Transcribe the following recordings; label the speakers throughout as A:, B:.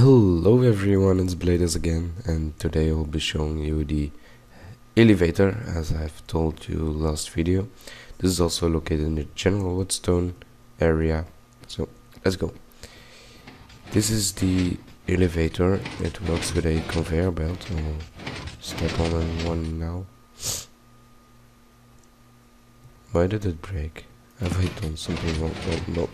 A: Hello everyone, it's Bladers again and today I will be showing you the elevator as I've told you last video. This is also located in the general woodstone area, so let's go. This is the elevator, it works with a conveyor belt, I'll step on one now. Why did it break? Have I done something wrong? Oh, no.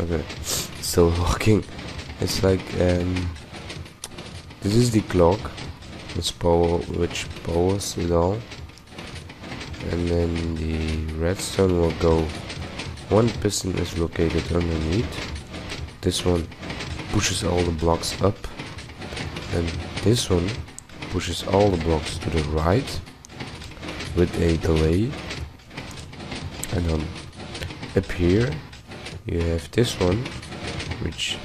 A: Okay, still walking. It's like um, this is the clock, which power which powers it all, and then the redstone will go. One piston is located underneath. This one pushes all the blocks up, and this one pushes all the blocks to the right with a delay. And then up here you have this one which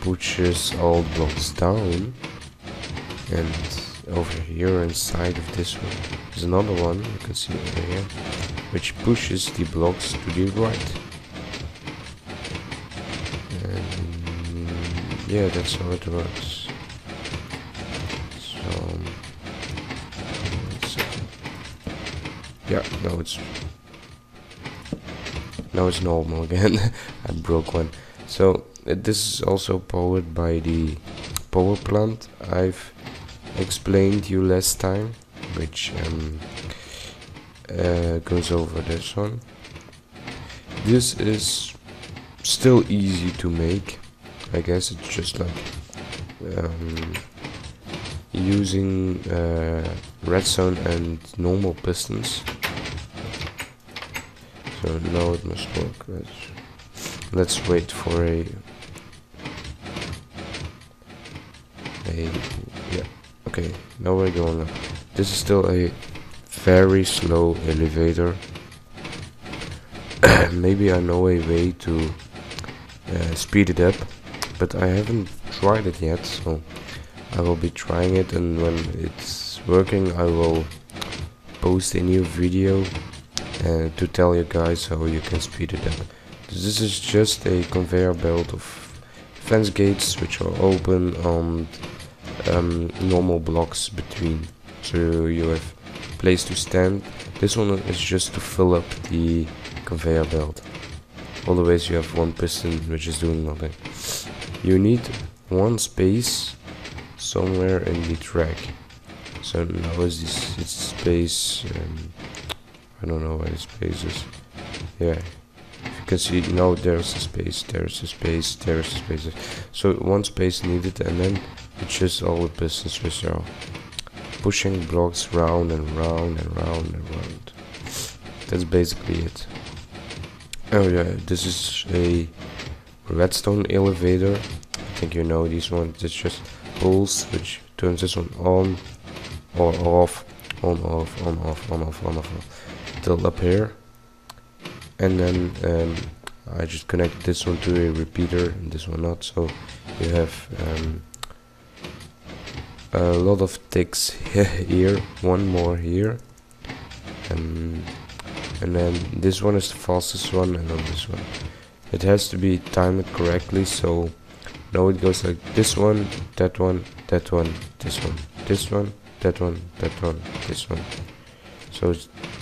A: pushes all blocks down. And over here inside of this one is another one you can see over here which pushes the blocks to the right. And yeah that's how it works. So yeah now it's now it's normal again. I broke one. So uh, this is also powered by the power plant. I've explained you last time which um, uh, goes over this one. This is still easy to make. I guess it's just like um, using uh, redstone and normal pistons so now it must work. Let's let's wait for a a yeah. Okay, now we're going up. This is still a very slow elevator. Maybe I know a way to uh, speed it up, but I haven't tried it yet, so I will be trying it and when it's working I will post a new video uh, to tell you guys how you can speed it up. This is just a conveyor belt of fence gates which are open on um, normal blocks between so you have place to stand. This one is just to fill up the conveyor belt. Otherwise you have one piston which is doing nothing. You need one space somewhere in the track. So now is this space um, I don't know where the space is. Yeah. You can see now there's a space, there's a space, there's a space. So one space needed and then it's just all the pistons which are pushing blocks round and round and round and round. That's basically it. Oh yeah, this is a redstone elevator. I think you know these ones. It's just pulls which turns this one on or off, on off, on off, on off, on off. On off till up here. And then um, I just connect this one to a repeater and this one not. So you have um, a lot of ticks here one more here. And and then this one is the fastest one and then this one. It has to be timed correctly so now it goes like this one that one that one this one this one that one that one this one so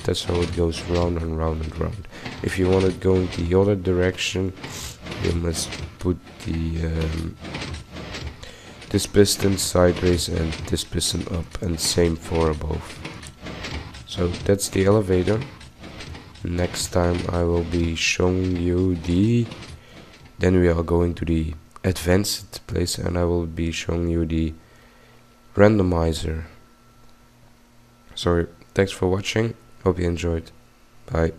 A: that's how it goes round and round and round. If you want it going the other direction you must put the um, this piston sideways and this piston up and same for above. So that's the elevator. Next time I will be showing you the then we are going to the advanced place and I will be showing you the randomizer. Sorry thanks for watching Hope you enjoyed. Bye.